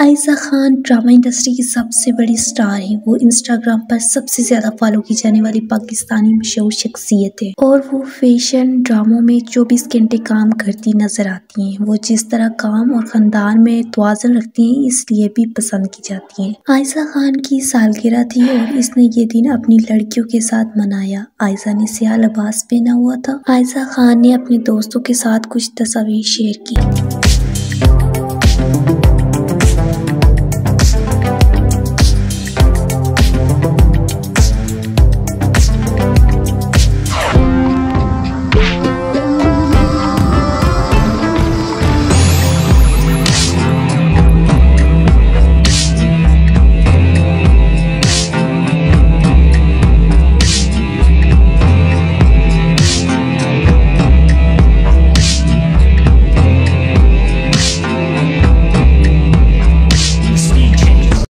Ayesha Khan drama industry की सबसे बड़ी स्टार है। वो इंस्टाग्राम पर सबसे ज़्यादा फॉलो की जाने वाली पाकिस्तानी मशहूर शख्सियत है। और वो फ़ैशन ड्रामों में 24 घंटे काम करती नज़र आती हैं। वो जिस तरह काम और खानदान में तोजन रखती हैं, इसलिए भी पसंद की जाती हैं। आयशा खान की सालगिरह थी और इसने ये दिन अपनी लड़कियों के साथ मनाया। आयशा ने सियाह लिबास पहना हुआ था। आयशा खान ने अपने दोस्तों के साथ कुछ तस्वीर शेयर की।